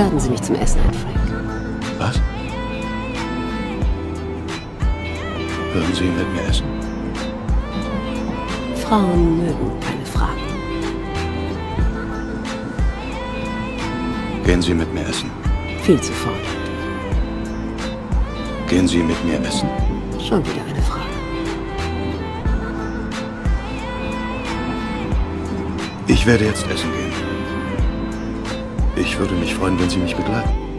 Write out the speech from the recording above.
Laden Sie mich zum Essen ein, Frank. Was? Würden Sie mit mir essen? Frauen mögen keine Fragen. Gehen Sie mit mir essen. Viel zu fordernd. Gehen Sie mit mir essen. Schon wieder eine Frage. Ich werde jetzt essen gehen. Ich würde mich freuen, wenn Sie mich begleiten.